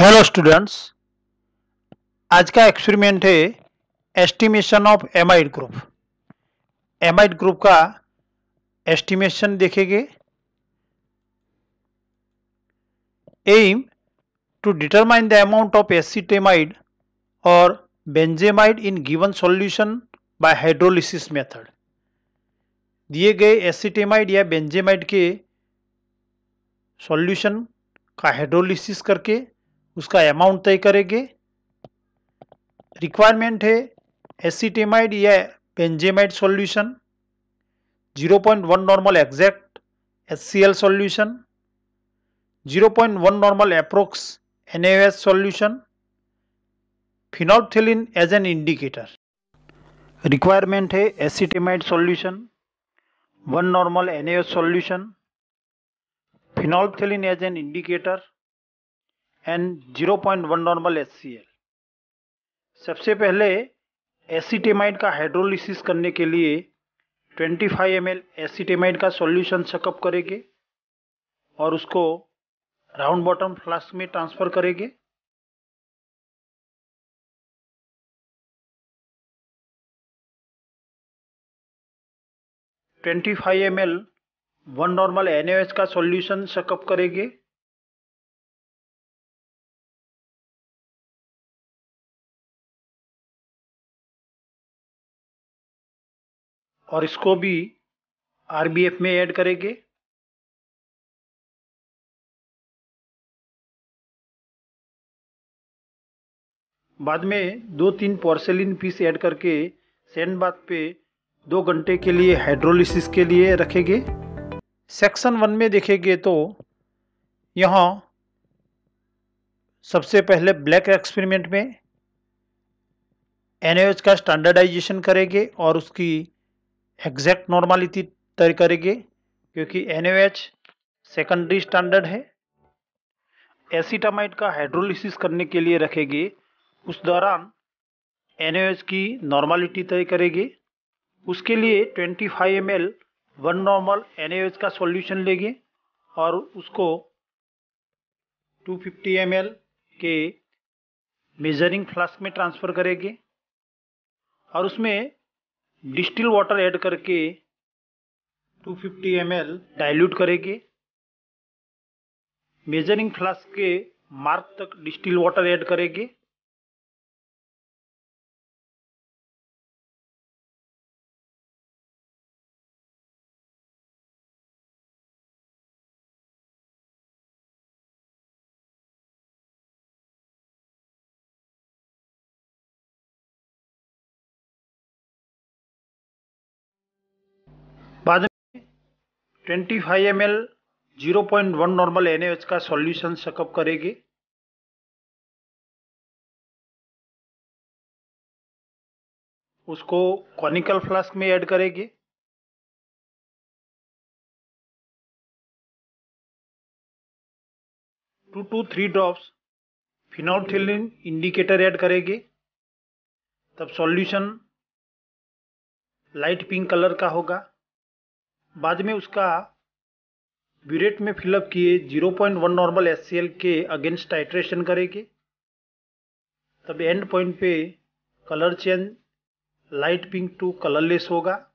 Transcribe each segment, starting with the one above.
Hello students आज का experiment है estimation of amide group amide group का एस्टिमेशन देखेंगे। Aim to determine the amount of acetamide और benzamide in given solution by hydrolysis method दिए गए एसिटेमाइड या बेंजेमाइड के सॉल्यूशन का हाइड्रोलिसिस करके उसका अमाउंट तय करेंगे। रिक्वायरमेंट है एसिटेमाइड या benzamide solution 0.1 normal exact L solution 0.1 normal approx NaOH solution phenolphthalein as an indicator requirement है acetamide solution one normal NaOH solution phenolphthalein as an indicator and 0.1 normal H सबसे पहले acetamide का hydrolysis करने के लिए 25 five M L acetamide का solution suck up करेंगे और उसको राउंड बॉटम फ्लास्क में ट्रांसफ़र करेंगे। Twenty five M L one normal N का सॉल्यूशन सकअप करेंगे। और इसको भी आरबीएफ में ऐड करेंगे। बाद में दो तीन पोर्सेलिन पीस ऐड करके सैंड बाथ पे दो घंटे के लिए हाइड्रोलिसिस के लिए रखेंगे। सेक्शन वन में देखेंगे तो यहाँ सबसे पहले ब्लैक एक्सपेरिमेंट में एन का स्टैंडर्डाइजेशन करेंगे और उसकी एग्जैक्ट नॉर्मालिटी तय करेंगे, क्योंकि एन सेकेंडरी स्टैंडर्ड है। एसिटामाइड का हाइड्रोलिसिस करने के लिए रखेंगे। उस दौरान एनओएच की नॉर्मालिटी तय करेंगे। उसके लिए 25 five M L one normal NOH का सॉल्यूशन लेंगे और उसको 250 फिफ्टी एम एल के मेजरिंग फ्लास्क में ट्रांसफ़र करेंगे। और उसमें डिस्टिल वाटर ऐड करके 250 फिफ्टी एम डाइल्यूट करेंगे। मेजरिंग फ्लास्क के मार्क तक डिस्टिल वाटर ऐड करेंगे। 25 five M L, zero point one normal N का सॉल्यूशन सकअप करेगी। उसको कॉनिकल फ्लास्क में ऐड करेगी। Two two three drops phenolphthalein indicator add करेगी। तब सॉल्यूशन लाइट पिंक कलर का होगा। बाद में उसका ब्यूरेट में फिलअप किए 0.1 नॉर्मल एस के अगेंस्ट टाइट्रेशन करेंगे। तब एंड पॉइंट पे colour change light pink to colourless होगा।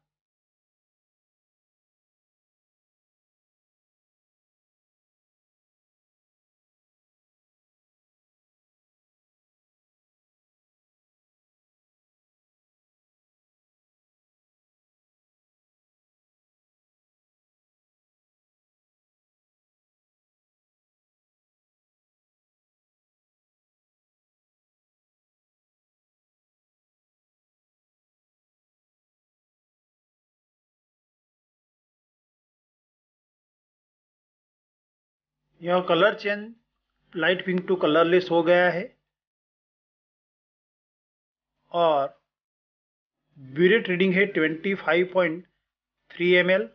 यह colour change, light pink to colourless हो गया है। और ब्यूरेट रीडिंग है 25.3 एम एल।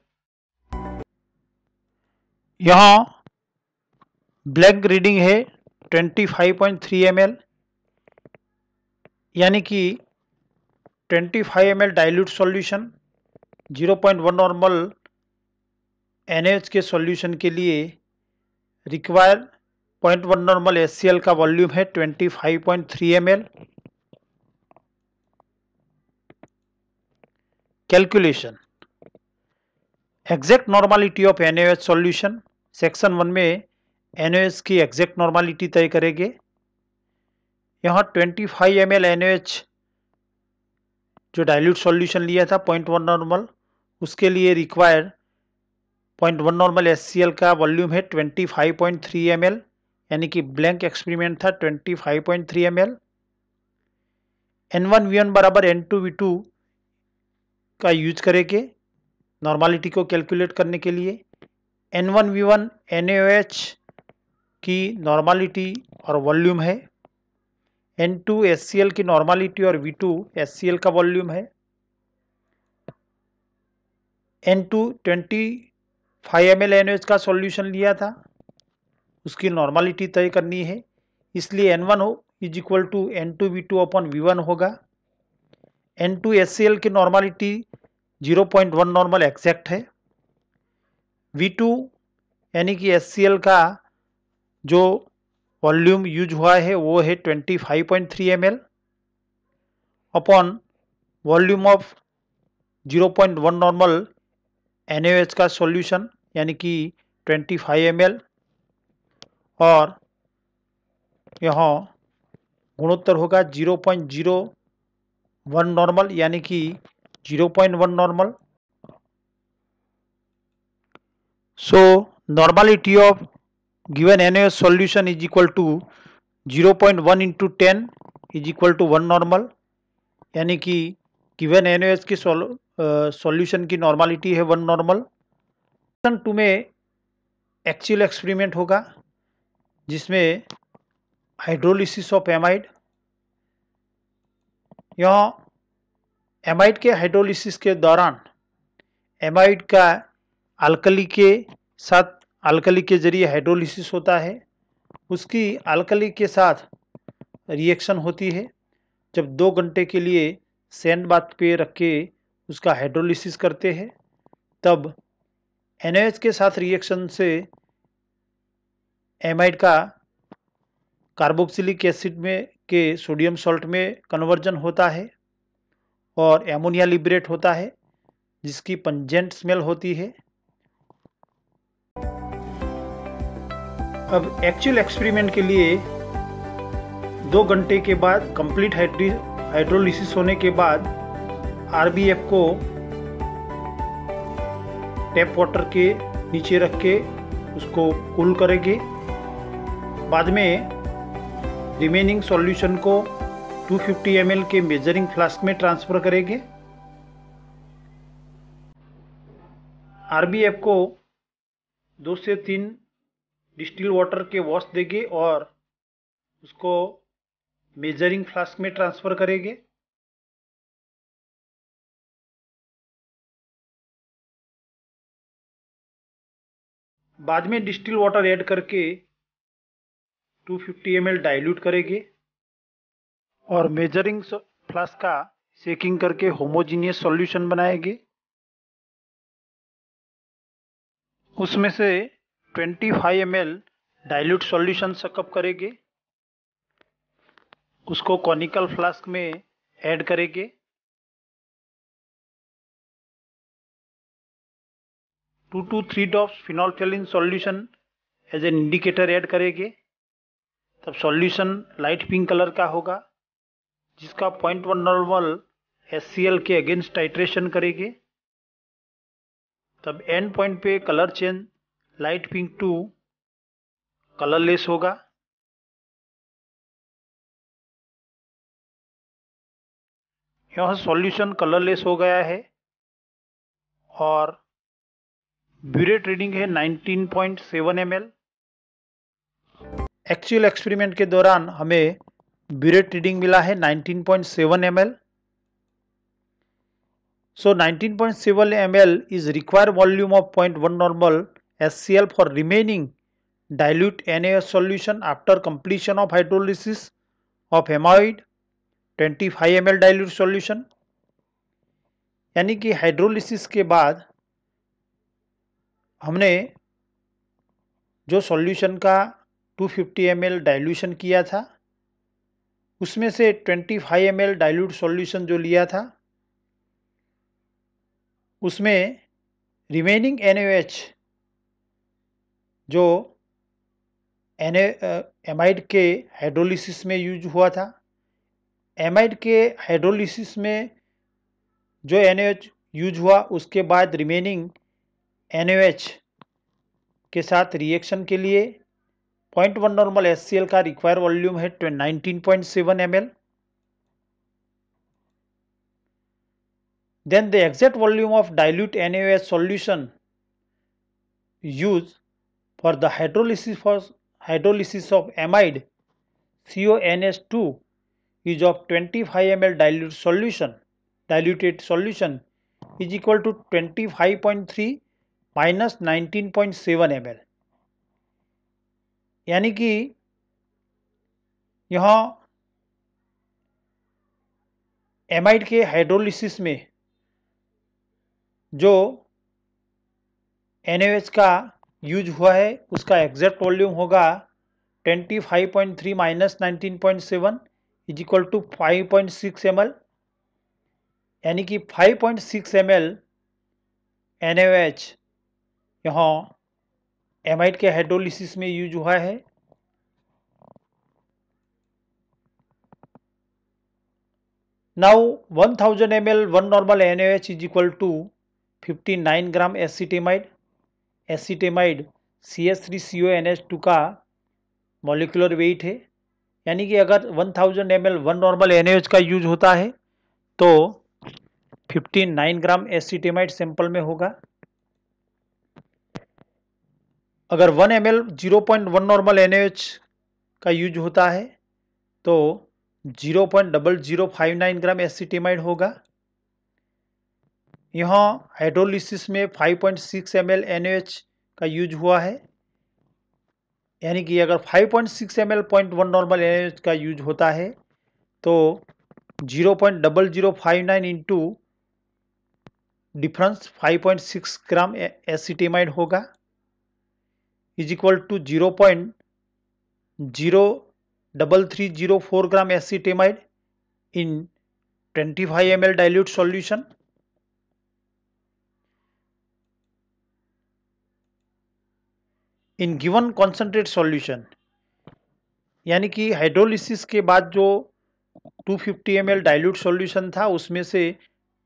यहाँ ब्लैक रीडिंग है 25.3 एम एल। यानी कि 25 five M L dilute solution 0.1 normal NH के सॉल्यूशन के लिए require point one normal S का वॉल्यूम है twenty five point three M L calculation exact normality of NOH solution section one में NOH की exact normality तय करेंगे. यहाँ ट्वेंटी फाइव एम एल जो डाइल्यूट सॉल्यूशन लिया था पॉइंट वन नॉर्मल उसके लिए required point one normal SCL का वॉल्यूम है twenty five point three M L यानी कि ब्लैंक एक्सपेरिमेंट था twenty five point three M L N one V one बराबर एन टू वी टू का use करेंगे नॉर्मालिटी को कैलकुलेट करने के लिए। N one V one N H की नॉर्मालिटी और वॉल्यूम है। N two S C L की नॉर्मालिटी और V two S C L का वॉल्यूम है। N two twenty five M L N का सॉल्यूशन लिया था। उसकी नॉर्मालिटी तय करनी है। इसलिए एन वन हो is equal to N two V two upon V one होगा। N two S C L की normality zero point one normal exact है। वी टू यानी कि एस सी एल का जो वॉल्यूम यूज़ हुआ है, वो है twenty five point three M L upon volume of zero point one normal N का सॉल्यूशन यानी कि ट्वेंटी फाइव एम एल और यहाँ गुणोत्तर होगा zero point zero one normal यानी कि zero point one normal so normality of given N solution is equal to zero point one into ten is equal to one normal यानी कि given N की solution की normality है one normal. Two में actual experiment होगा, जिसमें hydrolysis of amide यहाँ amide के हाइड्रोलिसिस के दौरान एमाइड का अल्कली के साथ अल्कली के ज़रिए हाइड्रोलिसिस होता है। उसकी अल्कली के साथ रिएक्शन होती है। जब दो घंटे के लिए सैंड बात पे रख के उसका हाइड्रोलिसिस करते हैं, तब एन के साथ रिएक्शन से एमाइड का कार्बोक्सिलिक एसिड में के सोडियम सॉल्ट में कन्वर्जन होता है और एमोनिया लिबरेट होता है, जिसकी पंजेंट स्मेल होती है। अब एक्चुअल एक्सपेरिमेंट के लिए दो घंटे के बाद कंप्लीट हाइड्रोलिसिस होने के बाद आरबीएफ को टैप वाटर के नीचे रख के उसको कूल करेंगे। बाद में रिमेनिंग सॉल्यूशन को 250 फिफ्टी के मेजरिंग फ्लास्क में ट्रांसफ़र करेंगे। आरबीएफ को दो से तीन डिस्टिल वाटर के वॉश देंगे और उसको मेजरिंग फ्लास्क में ट्रांसफ़र करेंगे। बाद में डिस्टिल वाटर ऐड करके 250 फिफ्टी डाइल्यूट करेंगे और मेजरिंग फ्लास्क का सेकिंग करके होमोजीनियस सॉल्यूशन बनाएँगे। उसमें से 25 five M L dilute solution suck up करेंगे। उसको कॉनिकल फ्लास्क में ऐड करेंगे। Two two three drops phenolphthalein solution as an indicator add करेंगे। तब सॉल्यूशन लाइट पिंक कलर का होगा, जिसका पॉइंट वन नॉर्मल एससीएल के अगेंस्ट टाइट्रेशन करेंगे। तब एंड पॉइंट पे colour change light pink to colourless होगा। यहाँ सॉल्यूशन कलरलेस हो गया है और ब्यूरेट रीडिंग है 19.7 पॉइंट एक्चुअल एक्सपेरिमेंट के दौरान हमें ब्यूरेट रीडिंग मिला है 19.7 point seven M so nineteen point is require volume of point one normal S for remaining dilute N solution after completion of hydrolysis of amide 25 five dilute solution यानी कि hydrolysis के बाद हमने जो solution का 250 fifty dilution किया था, उसमें से 25 फाइव डाइल्यूट सॉल्यूशन जो लिया था, उसमें रिमेनिंग एन जो एन एमाइड के हाइड्रोलिसिस में यूज़ हुआ था। एमाइड के हाइड्रोलिसिस में जो एनओएच यूज़ हुआ, उसके बाद रिमेनिंग एन के साथ रिएक्शन के लिए पॉइंट वन नॉर्मल एस का रिक्वायर वॉल्यूम है twenty nineteen point seven M L then the exact volume of dilute N A solution use for the hydrolysis for hydrolysis of amide C O N S two is of twenty five M L dilute solution diluted solution is equal to twenty five point three minus 19.7 M यानी कि यहाँ amide के hydrolysis में जो NOH का use हुआ है, उसका एग्जैक्ट वॉल्यूम होगा 25.3 minus nineteen point seven is equal to 5.6 M यानी कि 5.6 सिक्स एम एल एन यहाँ एमाइड के हाइड्रोलिसिस में यूज़ हुआ है। Now 1000 thousand M L one normal N H is equal to 59 gram acetamide acetamide C S three C O N H two का molecular weight है। यानी कि अगर 1000 thousand M L one normal N H का use होता है तो 59 gram acetamide sample में होगा। अगर 1 M L zero point one normal N का यूज़ होता है तो zero point double zero five nine gram acetamide होगा। यहाँ हाइड्रोलिसिस में 5.6 point six M L N का यूज़ हुआ है। यानी कि अगर 5.6 point six M L point one normal N का यूज़ होता है तो zero point double zero five nine into difference five point six gram acetamide होगा। Is equal to zero point zero double three zero four gram acetamide in twenty five M L dilute solution in given concentrate solution यानी कि hydrolysis के बाद जो 250 fifty M dilute solution था, उसमें से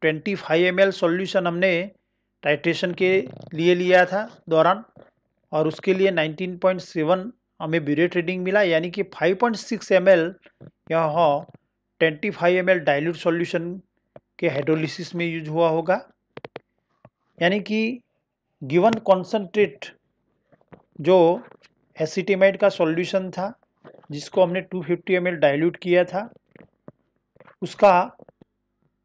25 five M solution हमने titration के लिए लिया था दौरान। और उसके लिए 19.7 हमें ब्यूरेट रीडिंग मिला, यानी कि 5.6 पॉइंट सिक्स एम एल यहाँ twenty five M dilute solution के हाइड्रोलिसिस में यूज़ हुआ होगा। यानी कि गिवन कॉन्सनट्रेट जो एसिटिमाइड का सॉल्यूशन था, जिसको हमने 250 फिफ्टी एम डाइल्यूट किया था, उसका,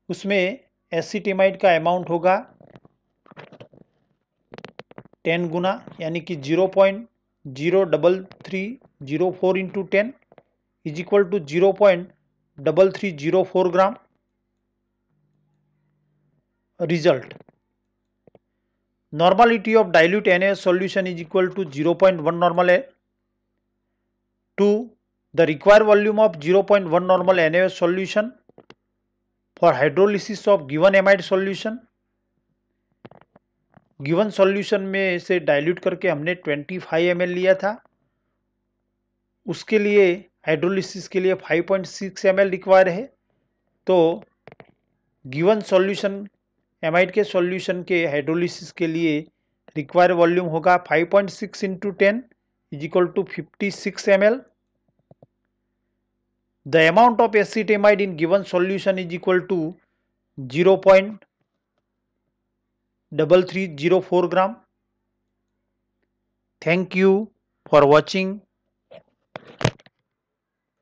उसमें एसिटिमाइड का अमाउंट होगा टेन गुना, यानी कि zero point zero double three zero four into ten is equal to zero point double three zero four gram result. Normality of dilute N A solution is equal to zero point one normal A to the require volume of zero point one normal N S solution for hydrolysis of given amide solution given solution में से dilute करके हमने 25 M लिया था। उसके लिए hydrolysis के लिए 5.6 पॉइंट रिक्वायर है। तो गिवन सॉल्यूशन एमाइड के सॉल्यूशन के हाइड्रोलिसिस के लिए रिक्वायर वॉल्यूम होगा 5.6 point six into ten is equal to fifty six M L of acetamide in given solution is equal to zero point double three zero four gram thank you for watching